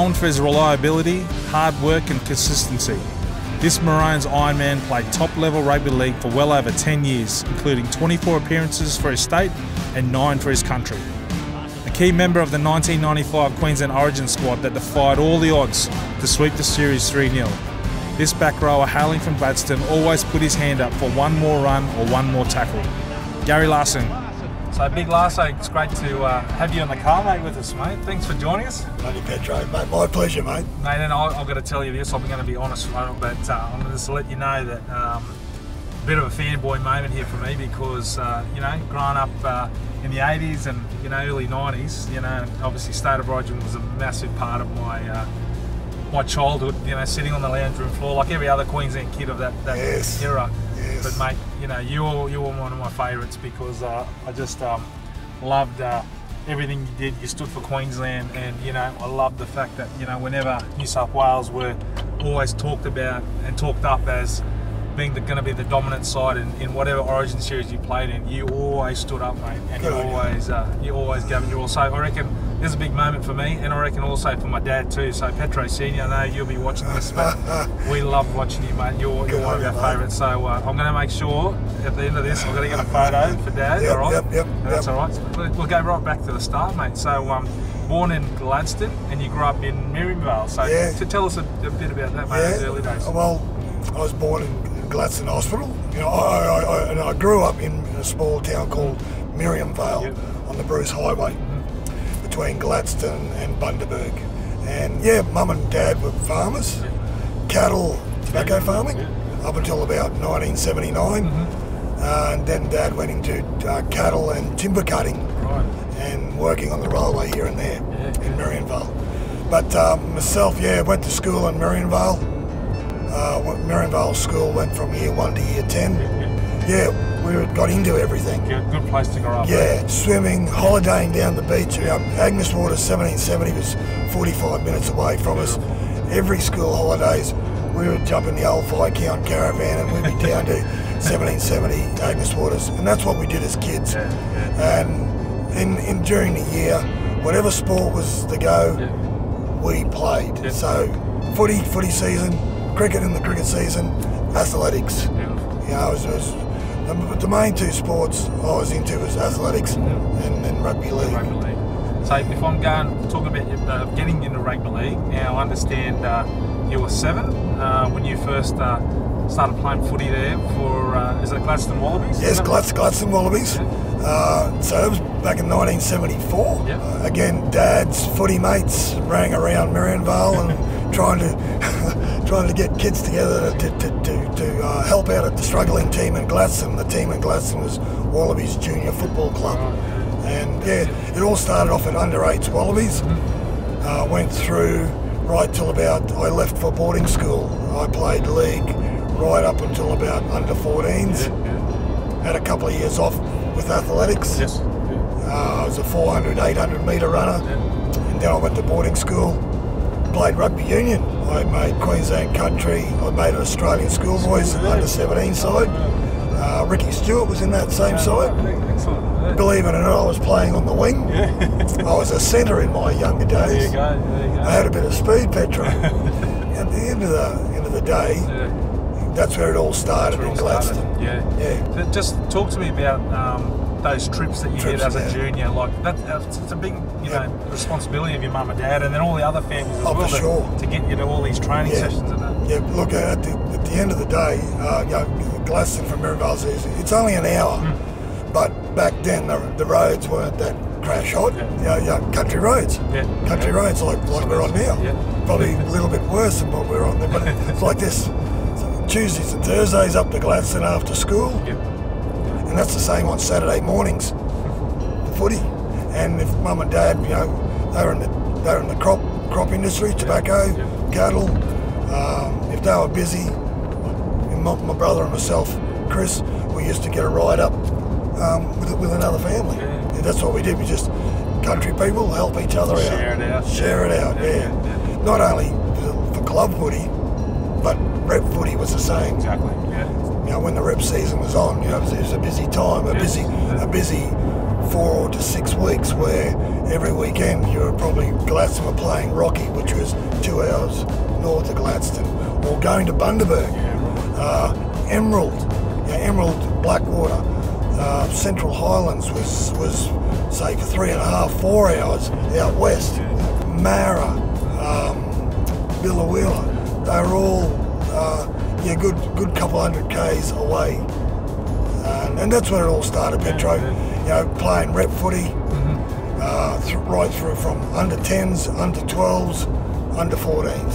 Known for his reliability, hard work, and consistency, this Maroons Ironman played top level rugby league for well over 10 years, including 24 appearances for his state and 9 for his country. A key member of the 1995 Queensland Origin squad that defied all the odds to sweep the series 3 0. This back rower hailing from Gladstone always put his hand up for one more run or one more tackle. Gary Larson. So, Big Larso, it's great to uh, have you in the car, mate, with us, mate. Thanks for joining us. Bloody Petro, mate. My pleasure, mate. Mate, and I, I've got to tell you this, I'm going to be honest, mate, but uh, I'm going to just let you know that um, a bit of a fanboy moment here for me because, uh, you know, growing up uh, in the 80s and, you know, early 90s, you know, obviously State of Origin was a massive part of my uh, my childhood, you know, sitting on the lounge room floor like every other Queensland kid of that, that yes. era. Yes. But mate, you know, you were you were one of my favourites because uh, I just um, loved uh, everything you did. You stood for Queensland, and you know, I loved the fact that you know, whenever New South Wales were always talked about and talked up as being going to be the dominant side in, in, whatever Origin series you played in, you always stood up, mate, and Good you always uh, you always gave it your all. So I reckon this is a big moment for me, and I reckon also for my dad too. So Petro Senior, I know you'll be watching this, but we love watching you, mate. You're, you're one of our favourites. So uh, I'm going to make sure at the end of this, I'm going to get a photo for dad. Yep, all right, yep, yep, that's all right. We'll go right back to the start, mate. So. Um, born in Gladstone and you grew up in Miriam Vale. So yeah. to tell us a, a, bit about that, mate, yeah. early days. Well, I was born in Gladstone Hospital. You know, I, I, I, and I grew up in a small town called Miriam Vale on the Bruce Highway between Gladstone and Bundaberg. And yeah, mum and dad were farmers, cattle, tobacco farming, up until about 1979. Uh, and then dad went into uh, cattle and timber cutting Right. and working on the railway here and there Yeah, in Miriam Vale. But um, myself, yeah, went to school in Miriam Vale. Uh, Miriam Vale School went from year one to year ten. Yeah, we got into everything. Yeah, good place to grow up. Eh? Yeah, swimming, holidaying down the beach. Agnes Water 1770 was 45 minutes away from us. Every school holidays, we would jump in the old Viscount caravan and we'd be down to 1770 Agnes Waters. And that's what we did as kids. Yeah, yeah. And in, in during the year, whatever sport was the go, Yeah. we played. So, footy, footy season, cricket in the cricket season, athletics. You know, it was, it was the, the main two sports I was into was athletics and, and rugby league. Rugby league. So if I'm going talking about uh, getting into rugby league, now I understand uh, you were seven uh, when you first uh, started playing footy there for uh, is it Gladstone Wallabies? Yes, it? Gladstone Wallabies. Uh, so it was back in 1974. Yeah. Uh, again, Dad's footy mates rang around Miriam Vale and trying to trying to get kids together to, to, to, to uh, help out at the struggling team in Gladstone. The team in Gladstone was Wallabies Junior Football Club. And yeah, it all started off at under eights Wallabies. Uh, went through right till about I left for boarding school. I played league right up until about under 14s. Yeah, Had a couple of years off with athletics. Yes. Uh, I was a 400, 800 metre runner. And then I went to boarding school. Played rugby union. I made Queensland country. I made an Australian schoolboys under 17 side. Uh, Ricky Stuart was in that same side. Believe it or not, I was playing on the wing. I was a centre in my younger days. you go. There you go. I had a bit of speed, Petro. At the end of the end of the day, that's where it all started in Gladstone. Yeah. Yeah. Just talk to me about um, those trips that you Trips, did as a yeah. junior. Like that, that's it's a big, you Yeah. know, responsibility of your mum and dad, and then all the other families as Oh, well to, sure. to get you to all these training Yeah. sessions and that. Yeah, look at the, at the end of the day, uh, you know, Gladstone from Miriam Vale is it's only an hour, Hmm. but back then the, the roads weren't that crash hot. Yeah. You know, you know, country roads, Yeah. country roads like like we're on now. Yeah. Probably a little bit worse than what we're on there, but it's like this. So Tuesdays and Thursdays up to Gladstone after school, Yeah. And that's the same on Saturday mornings. The footy, and if mum and dad, you know, they're in the they're in the crop crop industry, tobacco, Yeah. cattle. Um, if they were busy, my, my brother and myself, Chris, we used to get a ride up um, with, with another family. Yeah. And that's what we did. We just country people help each other out, Share it out. share it out. Yeah, Yeah, yeah, yeah. not only for, for club footy, but rep footy was the same. Exactly. You know, when the rep season was on, you know, it was, it was a busy time, a busy, a busy four to six weeks where every weekend you were probably Gladstone were playing Rocky, which was two hours north of Gladstone, or going to Bundaberg, uh, Emerald, yeah, Emerald, Blackwater, uh, Central Highlands was was say for three and a half, four hours out west, Moura, um, Biloela, they were all uh, yeah good good couple hundred k's away, and, and that's where it all started, Petro. You know, playing rep footy, uh, th- right through from under 10s, under 12s, under 14s,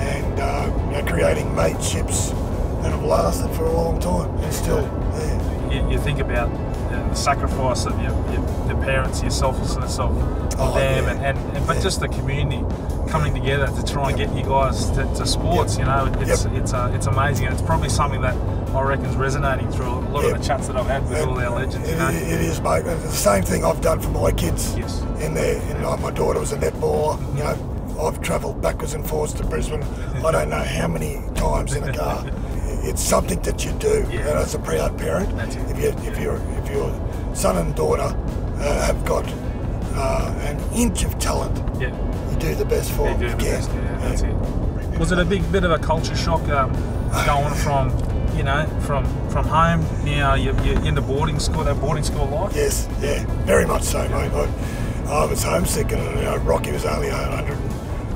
and uh, you know, creating mateships that have lasted for a long time and still there. you, you think about uh, the sacrifice of your, your, your parents, your selflessness of, of Oh, them, yeah. and, and, and but Yeah. just the community coming together to try and get you guys to, to sports. You know, it's Yep. it's uh, it's amazing, and it's probably something that I reckon is resonating through a lot Yep. of the chats that I've had with all our legends. It, You know, it is, mate. It's the same thing I've done for my kids. Yes. In there, you know, my daughter was a netballer. You know, I've travelled backwards and forwards to Brisbane. I don't know how many times in a car. It's something that you do, Yeah. and as a proud parent, That's it. if you if your if your son and daughter uh, have got uh, an inch of talent, yeah. you do the best for They them do the best, yeah, that's it. Was it a big bit of a culture shock um, going from, you know, from from home now you're, you're into boarding school, that boarding school life? Yes, yeah, very much so, mate. I, I was homesick, and you know, Rocky was only 100,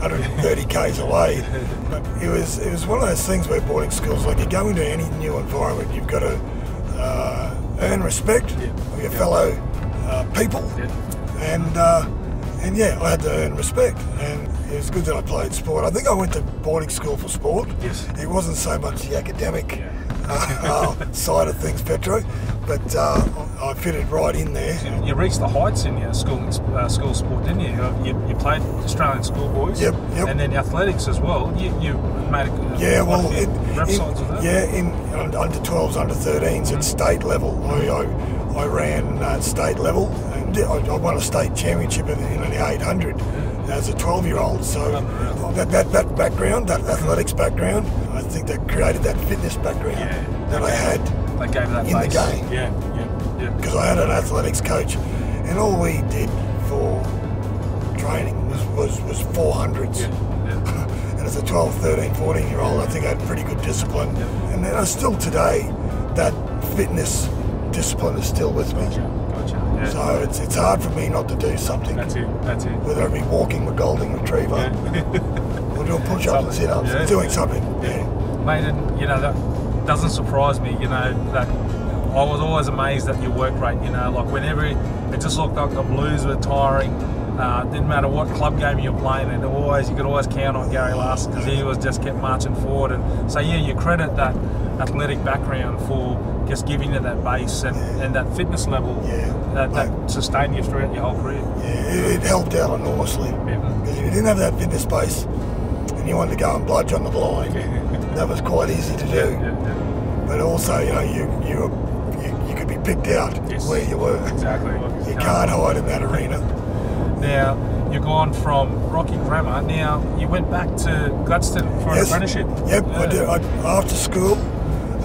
130 k's away. But it was it was one of those things where boarding schools, like you go into any new environment, you've got to uh, earn respect Yeah. of your fellow uh, people, Yeah. And uh, and yeah, I had to earn respect, and it was good that I played sport. I think I went to boarding school for sport. Yes. It wasn't so much the academic Yeah. uh, side of things, Petro, but uh, I fitted right in there. You reached the heights in your school uh, school sport, didn't you? You, you played Australian schoolboys. Yep, yep. And then athletics as well. You, you made a, Yeah, well, few in, rep in- sides of that. yeah, in under 12s, under 13s at state level, I, I, I ran uh, state level I, won a state championship in, in the 800 as a 12 year old. So that, that, that background, that athletics background, I think that created that fitness background Yeah. that I had They gave that in the game. Yeah, yeah, yeah. because I had an athletics coach and all we did for training was, was, was 400s. Yeah, yeah. And as a 12, 13, 14 year old, I think I had pretty good discipline. And then I still today, that fitness discipline is still with me. Yeah. So it's, it's hard for me not to do something, That's it, that's it. whether it be walking my golden retriever Yeah. or doing push ups and sit ups, yeah. doing something. Yeah. Mate, and you know, that doesn't surprise me, you know, that I was always amazed at your work rate, you know, like whenever it just looked like the Blues were tiring, uh, didn't matter what club game you're playing, and always you could always count on Gary Larson because he was just kept marching forward. And so, yeah, you credit that athletic background for just giving you that base and, and that fitness level Yeah. that, that sustained you throughout your whole career. Yeah, it, helped out enormously. Yeah. Because if you didn't have that fitness base and you wanted to go and bludge on the blind, that was quite easy to do. Yeah, yeah, But also, you know, you you, were, you, you could be picked out Yes. where you were. exactly. You can't hide in that arena. Now you've gone from Rocky Grammar. Now you went back to Gladstone for an Yes. apprenticeship. Yep, I uh, did. I, after school,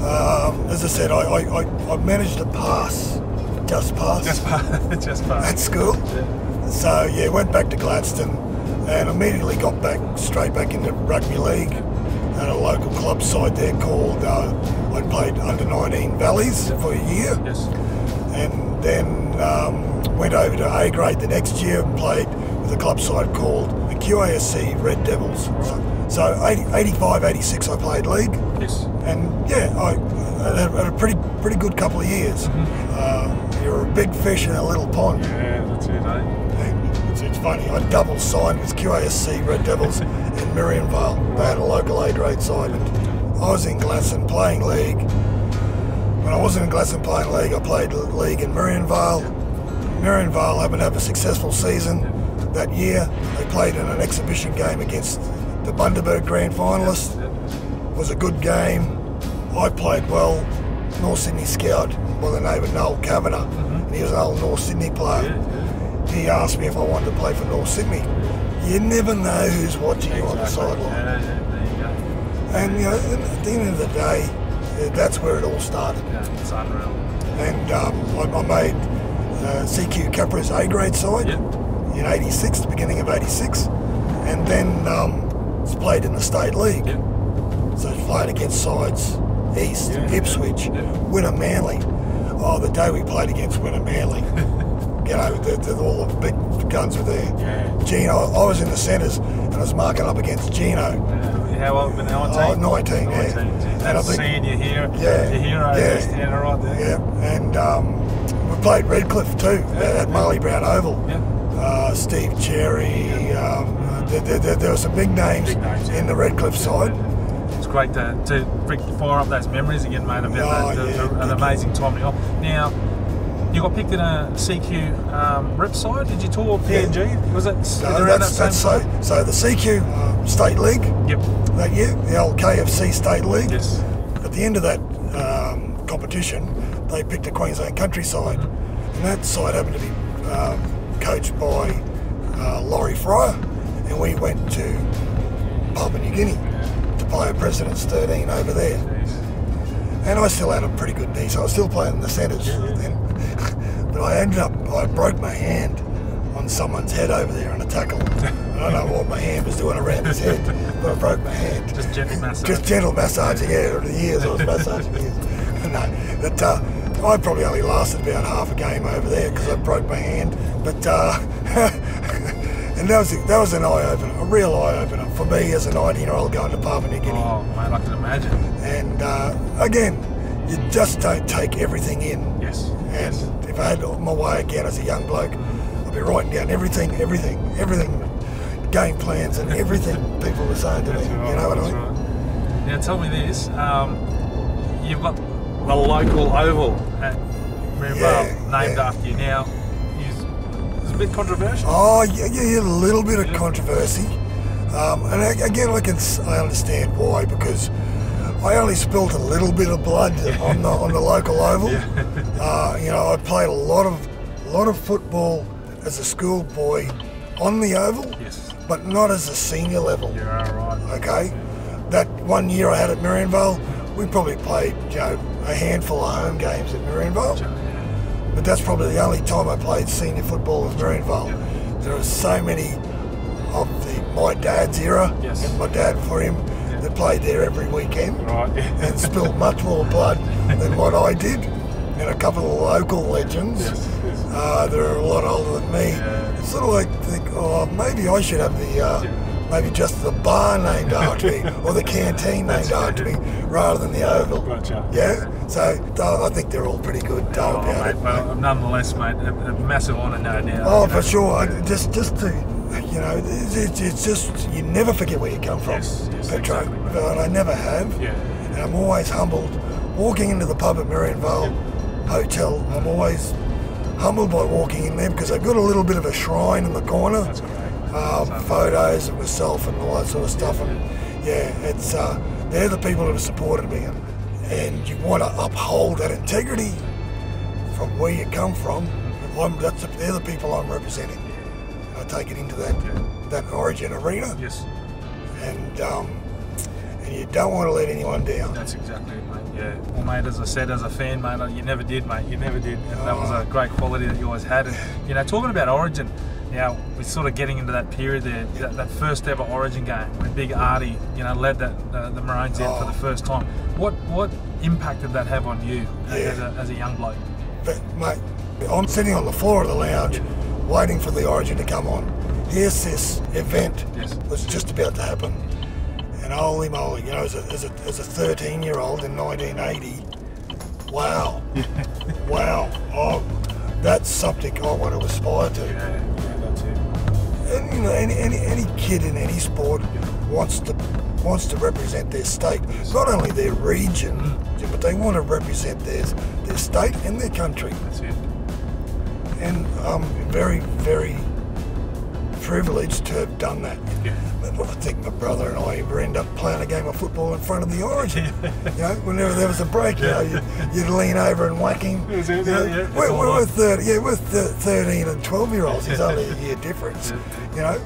um, as I said, I, I, I, I managed to pass, just pass Just pa- just pass. at school. Yeah. So yeah, went back to Gladstone and immediately got back straight back into rugby league at a local club side there called. Uh, I played under 19 Valleys for a year. Yes. and then um, went over to A grade the next year and played with a club side called QASC Red Devils. So, so 80, 85, 86 I played league, Yes. and yeah, I, I had a pretty pretty good couple of years. Uh, you're a big fish in a little pond. Yeah, that's it, eh? It's, it's funny, I double signed with QASC Red Devils in Miriam Vale. They had a local A grade side, and I was in Gladstone playing league. When I wasn't in Gladstone playing league, I played league in Miriam Vale. Miriamvale happened to have a successful season that year. They played in an exhibition game against the Bundaberg Grand Finalists. It was a good game. I played well. North Sydney scout by the name of Noel Kavanagh. And he was an old North Sydney player Yeah, yeah. he asked me if I wanted to play for North Sydney. You never know who's watching you on the sideline. Yeah, yeah, there you go. And you know, at the end of the day, that's where it all started. It's unreal. And um, I, I made uh, CQ Capras A grade side. In '86, the beginning of '86, and then um, it's played in the state league. Yeah. So it's played against sides East, Yeah. Ipswich, Yeah. Wynnum Manly. Oh, the day we played against Wynnum Manly. you know, the, the, all the big guns were there. Yeah. Gino, I was in the centres and I was marking up against Gino. Uh, how old? Been 19? Oh, 19, yeah. 19. And I think- your hero. Yeah, Your hero. yeah. standing right there. Yeah, and um, we played Redcliffe too at Marley Brown Oval. Yeah. Uh, Steve Cherry. Um, there, there- there- were some big names, Big names, in the Redcliffe side. It's great to, to bring- fire up those memories again, mate, about Oh, the- yeah, the- an thank you. amazing time. Now, now, you got picked in a CQ um, rep side. Did you tour PNG? Was it No, that's, that that's so, so the CQ uh, State League Yep. that year, the old KFC State League. Yes. At the end of that um, competition, they picked a Queensland countryside, Mm-hmm. and that side happened to be um, coached by uh, Laurie Fryer, and we went to Papua New Guinea to play a President's 13 over there. And I still had a pretty good knee, so I was still playing in the centres then. but I ended up, I broke my hand on someone's head over there in a tackle. I don't know what my hand was doing around his head, but I broke my hand. Just gentle massage. Just gentle massaging, yeah, over the years I was massaging years. no, but uh, I probably only lasted about half a game over there because I broke my hand. But uh, and that was that was an eye opener, a real eye opener for me as a 19 year old going to Papua New Guinea. Oh, man, I can imagine. And uh, again, you just don't take everything in. Yes. And if I had my way again as a young bloke, I'd be writing down everything, everything, everything, game plans and everything people were saying to me. Right, You know what I mean? right. Now tell me this: um, you've got the local oval at Maryborough Yeah, named yeah. after you. Now, is- it's a bit controversial. Oh, yeah, yeah, yeah, a little bit of controversy. Um, and again, I can s- I understand why because I only spilt a little bit of blood on the on the local oval. Uh, you know, I played a lot of a lot of football as a schoolboy on the oval, Yes, but not as a senior level. you're all right. Okay, that one year I had at Miriam Vale, we probably played you know a handful of home games at Miriam Vale. But that's probably the only time I played senior football with Miriam Vale. There were so many of the my dad's era Yes. and my dad for him that played there every weekend Right. and spilled much more blood than what I did. And a couple of local legends Yes, yes. uh, that are a lot older than me. Yeah. It's sort of like think, oh, maybe I should have the uh, maybe just the bar named after me or the canteen named after me rather than the oval. Gotcha. Yeah. So I think they're all pretty good Oh, about mate, it. well, nonetheless, mate, a, a massive honour, no doubt. Oh, you know. for sure. I- Just, just to, you know, it's, it's, just you never forget where you come from, Yes, yes, Petro. exactly, and I never have. Yeah. And I'm always humbled. Walking into the pub at Miriam Vale Hotel, I'm always humbled by walking in there because I've got a little bit of a shrine in the corner. Um, photos of myself and all that sort of stuff. And yeah, it's uh, they're the people that have supported me, and, and you want to uphold that integrity from where you come from. I'm, that's the, they're the people I'm representing. I take it into that that origin arena, Yes, and um, and you don't want to let anyone down. that's exactly it, mate. Yeah. Well, mate, as I said, as a fan, mate, you never did, mate. You never did. And that was a great quality that you always had. And, you know, talking about Origin, now we're sort of getting into that period there, that, that first ever Origin game when Big Artie, you know, led that uh, the Maroons out for Oh. the first time. What what impact did that have on you Yeah. as, a, as a young bloke? But mate, I'm sitting on the floor of the lounge, waiting for the origin to come on. Here's this event Yes. was just about to happen, and holy moly, you know, as a, as a, as a 13 year old in 1980, wow, wow, oh, that's something I want to aspire to. Yeah, that's. And, you know, any, any, any kid in any sport wants to wants to represent their state, not only their region, but they want to represent their their state and their country. That's it. and I'm very, very privileged to have done that. Yeah. I think my brother and I ever end up playing a game of football in front of the origin. you know, whenever there was a break, you know, you'd, you'd lean over and whack him. Is it? You know, Yeah, yeah, we're, we're, we're 30, yeah, we're th- 13 and 12 year olds. There's only a year difference. You know,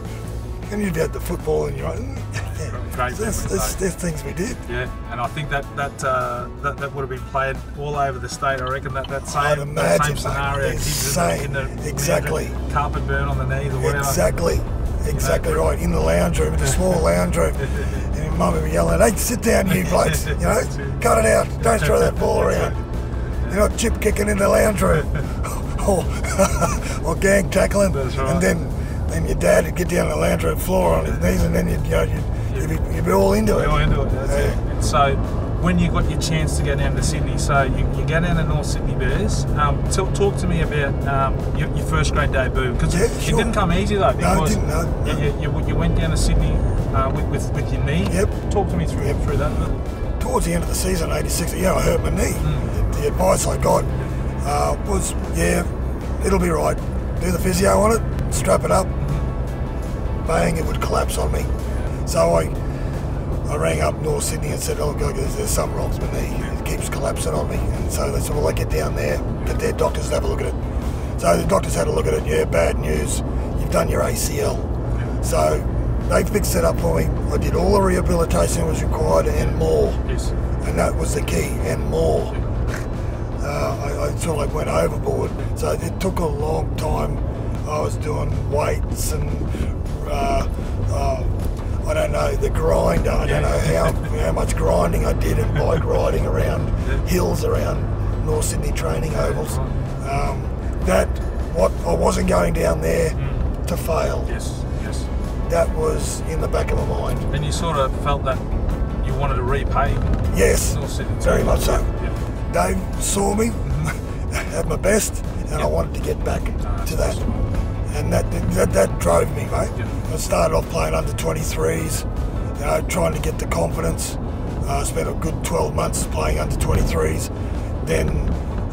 and you'd had the football and you're like, mm, Great there's, memories, there's, though. there's things we did. Yeah, and I think that that uh, that, that would have been played all over the state. I reckon that that same, imagine, that same scenario, kids in the, in the Exactly. carpet burn on the knees or whatever. Exactly, exactly right. In the lounge room, in the small lounge room, and your mum would be yelling, "Hey, sit down, you blokes! You know, cut it out! Don't throw that ball around! You're not chip kicking in the lounge room, or, or gang tackling." Right. And then, then your dad would get down on the lounge room floor on his knees, and then you'd, you know, you'd, you'd, be, you'd be all into it. You're into it. That's Yeah. it. And so, when you got your chance to go down to Sydney, so you, you go down to North Sydney Bears. Um, talk, talk to me about um, your, your first grade debut because Yeah, it didn't come easy though. No, it didn't, no, You, no. you, you, you went down to Sydney uh, with, with with your knee. Yep. Talk to me through Yep. through that. towards the end of the season, 86, yeah, I hurt my knee. Mm. The, the advice I got uh, was, yeah, it'll be right. Do the physio on it, strap it up. Bang, it would collapse on me. So I I rang up North Sydney and said, oh, God, there's, there's something wrong with my knee. It keeps collapsing on me. And so they said, well, I get down there, get their doctors to have a look at it. So the doctors had a look at it. Yeah, bad news. You've done your ACL. So they fixed it up for me. I did all the rehabilitation that was required and more Yes. and that was the key, and more. Uh, I, I sort of like went overboard, so it took a long time. I was doing weights and uh, I don't know the grinder. I don't know how how much grinding I did and bike riding around hills around North Sydney training ovals. Um, that what I wasn't going down there to fail. Yes. Yes. That was in the back of my mind. And you sort of felt that you wanted to repay Yes, North Sydney. very much so. Yeah. Dave saw me at my best, and I wanted to get back Ah, to that. And that, that that drove me, mate. Yeah. I started off playing under 23s, you know, trying to get the confidence. I spent a good 12 months playing under 23s, then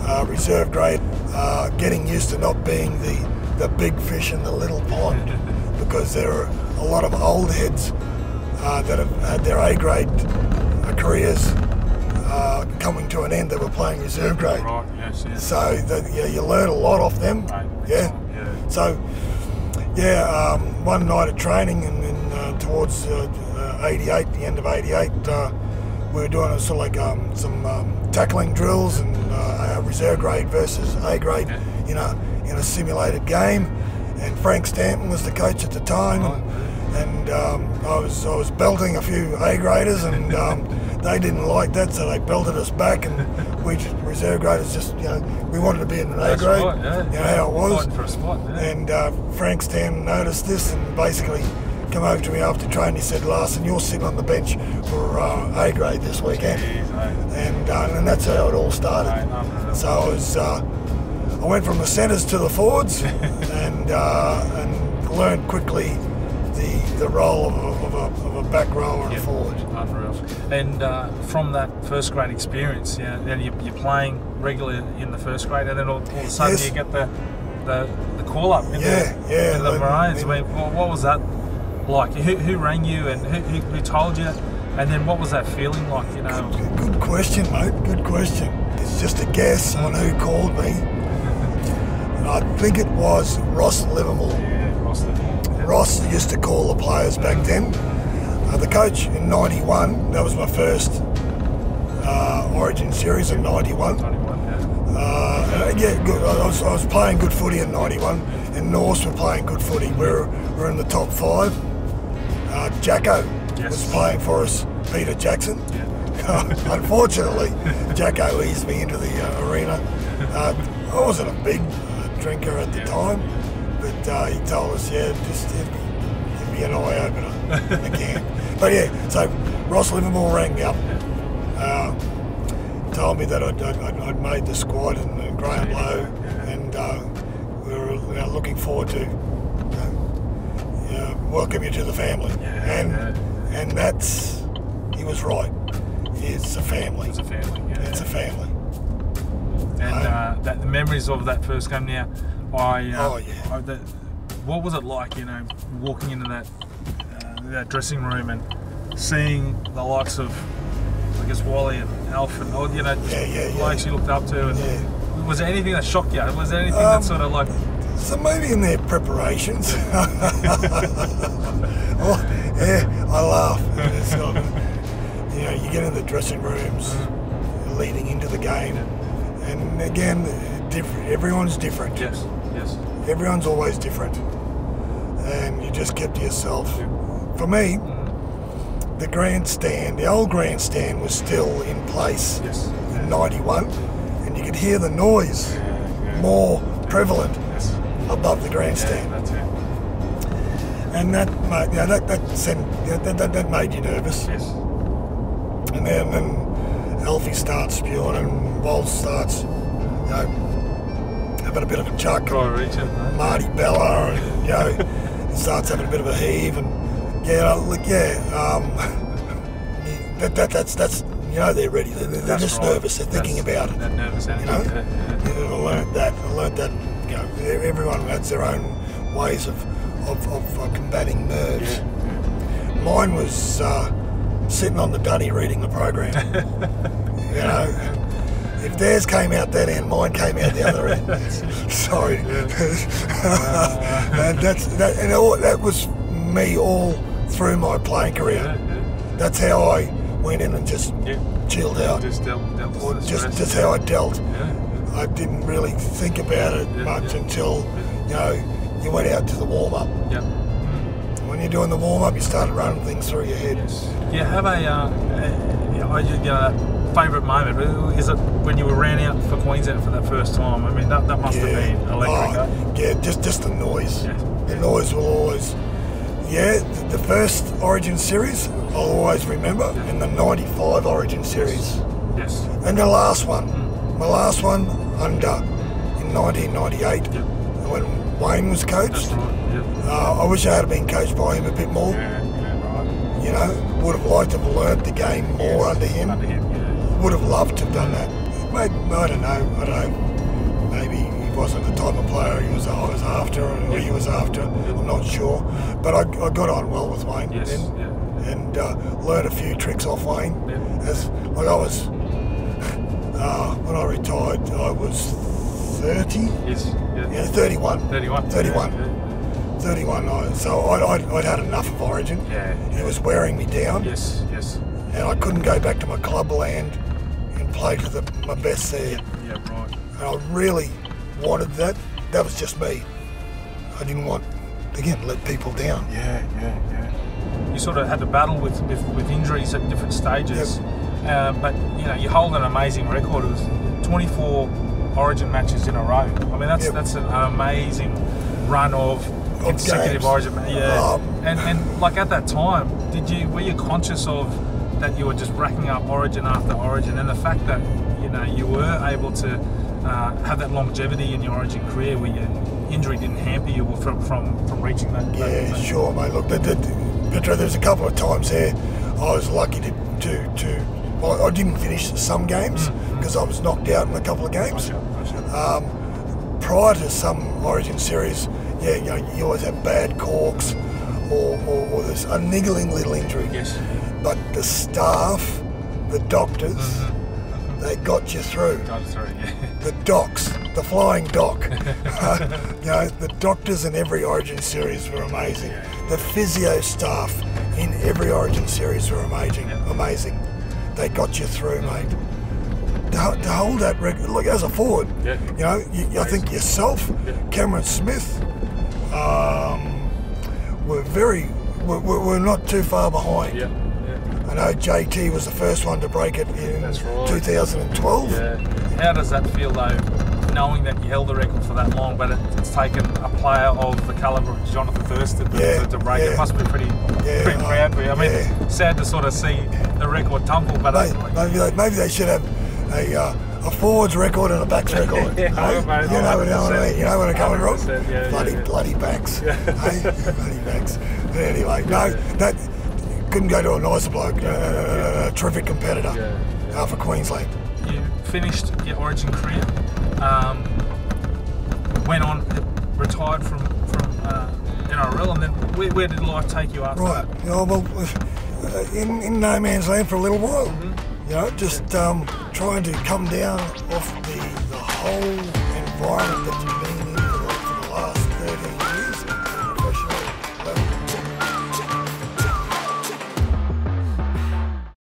uh, reserve grade, uh, getting used to not being the, the big fish in the little pond because there are a lot of old heads uh, that have had their A grade uh, careers uh, coming to an end that were playing reserve grade. Right. Yes. Yes. So the, yeah, you learn a lot off them. Right. Yeah. So yeah, um, one night of training and then uh, towards uh, uh, 88, the end of 88, uh, we were doing a sort of like um, some um, tackling drills and uh, reserve grade versus A grade in a in a simulated game. And Frank Stanton was the coach at the time. Right. And um, I was I was belting a few A graders, and um, they didn't like that, so they belted us back, and we just, reserve graders just you know we wanted to be in an A grade, right, yeah. you know how it was. Spot. Yeah. And uh, Frank Stan noticed this and basically come over to me after training. He said, Larson, you're sitting on the bench for uh, A grade this weekend. Jeez, eh? And, uh, and that's how it all started. So I was, uh, I went from the centres to the forwards and, uh, and learned quickly the, the role of a, of a, of a back rower and Yeah. A forward. Unreal. And uh, from that first grade experience, yeah, then you, you're playing regularly in the first grade, and then all, all of a sudden Yes. you get the the, the call up into, Yeah, yeah, into the Maroons. I in- mean, what, what was that like? Who, who rang you and who, who, who told you? And then what was that feeling like? You know, Good, good question, mate. Good question. It's just a guess on who called me. I think it was Ross Livermore. yeah, Ross Livermore. Yeah. Ross used to call the players back then. Uh, the coach in '91, that was my first uh, Origin series in '91. 91, yeah. Uh, yeah, good. I was, I was playing good footy in '91, and Norths were playing good footy. We were, we were in the top five. Uh, Jacko Yes. was playing for us, Peter Jackson. Yeah. Unfortunately, Jacko eased me into the uh, arena. Uh, I wasn't a big uh, drinker at the Yeah. time, but uh, he told us, yeah, just it'd be, it'd be an eye opener again. But yeah, so Ross Livermore rang me up, uh, told me that I'd, I'd, I'd- made the squad and, and Graham Lowe, and uh, we were looking forward to uh, welcome you to the family. And and that's he was right. It's a family. It's a family. Yeah. It's a family. and uh, that the memories of that first game now I, uh, Oh, yeah. I that, what was it like you know walking into that that dressing room and seeing the likes of I guess Wally and Alf and all you know Yeah, yeah, yeah. blokes you looked up to and Yeah. was there anything that shocked you was there anything Um, that sort of like So maybe in their preparations. oh, yeah, I laugh. Sort of, you know, you get in the dressing rooms leading into the game, and again, different. Everyone's different. Yes, yes. Everyone's always different, and you just kept to yourself. For me, the grandstand, the old grandstand, was still in place Yes. in '91, and you could hear the noise more prevalent Yes. above the grandstand. And that, made, you know, that, that, sent, that, that, that, that made you nervous. Yes. And then, then Alfie starts spewing and Walt starts, you know, having a bit of a chuck. Marty Bella, and, you know, starts having a bit of a heave. And yeah, look, yeah, um, that, that, that's, that's, you know, they're ready. They're, they're just right. nervous. They're thinking That's- about it. That nervous energy. know? yeah, yeah. Yeah, I learned that. I learned that. You know, everyone has their own ways of of, of uh, combating nerves. Mine was uh, sitting on the dunny reading the program. you know, if theirs came out that end, mine came out the other end. Sorry, and that's that. And all, that was me all through my playing career. Yeah, yeah. That's how I went in and just Yeah. chilled out, Just dealt, dealt with or just just how I dealt. I didn't really think about it much until, you know, you went out to the warm up. Yeah. When you're doing the warm up, you started running things through your head. Yes. Do you have a, uh, a you know, a favourite moment? Is it when you were ran out for Queensland for that first time? I mean, that, that must have been electric. Oh, yeah, just just the noise. Yeah. The noise will always. Yeah, the first Origin series I'll always remember, and the '95 Origin series, Yes. and the last one, my last one under in 1998 Yeah. when Wayne was coached. right. Yeah. Uh, I wish I had been coached by him a bit more. Yeah. Yeah. Right. You know, would have liked to have learnt the game more Yes. under him. Under him. Yeah. Would have loved to have done that. Maybe, I don't know. I don't know. Maybe wasn't the type of player he was, I was after, or he was after. I'm not sure. But I, I got on well with Wayne Yes. Yeah. and uh, learned a few tricks off Wayne. Yeah. As like I was, uh, when I retired, I was 30. Yes. Yeah. Yeah, 31. 31. 31. Yeah. 31. I, so I'd, I'd, I'd had enough of Origin. Yeah. It was wearing me down. Yes. Yes. and I couldn't go back to my club land and play to the, my best there. Yeah. Right. And I really wanted that. That was just me. I didn't want, again, let people down. Yeah, yeah, yeah. You sort of had to battle with, with, with injuries at different stages, um, but you know you hold an amazing record. Was 24 Origin matches in a row. I mean that's Yep. that's an amazing run of consecutive. Origin. Yeah, Um, and and like at that time, did you were you conscious of that you were just racking up Origin after Origin, and the fact that you know you were able to uh, have that longevity in your Origin career where your injury didn't hamper you from from, from reaching that. that- Yeah, that- sure, mate. Look, the, Petro, there's a couple of times there I was lucky to, to, to well, I didn't finish some games because I was knocked out in a couple of games. Gotcha, gotcha. Um, prior to some Origin series, yeah, you, know, you always have bad corks or, or, or there's a niggling little injury. Yes. But the staff, the doctors, they got you through. Got it through, yeah. The docs, the flying doc. you know, the doctors in every Origin series were amazing. The physio staff in every Origin series were amazing. Yeah. Amazing. They got you through, mate. To, to hold that record, look, as a forward, Yeah. you know, you, I think yourself, Yeah. Cameron Smith, um, were very, were, were were not too far behind. Yeah, yeah, know JT was the first one to break it in That's right. 2012. yeah. How does that feel though, knowing that you held the record for that long, but it, it's taken a player of the calibre of Jonathan Thurston to, Yeah, to, break it? Must be pretty, Yeah, pretty proud for you. I mean, yeah. sad to sort of see the record tumble, but like, maybe they, maybe they should have a, uh, a forwards record and a backs record. Yeah, hey? mate, you know what I mean? You know what I'm coming from? yeah, bloody yeah, yeah. bloody backs. hey? bloody backs. But anyway, no, that couldn't go to a nicer bloke. Uh, a terrific competitor Yeah. Uh, for Queensland. you finished your Origin career, um, went on, retired from from uh, NRL, and then where, where did life take you after Right. that? Yeah, well, uh, in, in no man's land for a little while. Mm-hmm. You know, just um, trying to come down off the, the whole environment that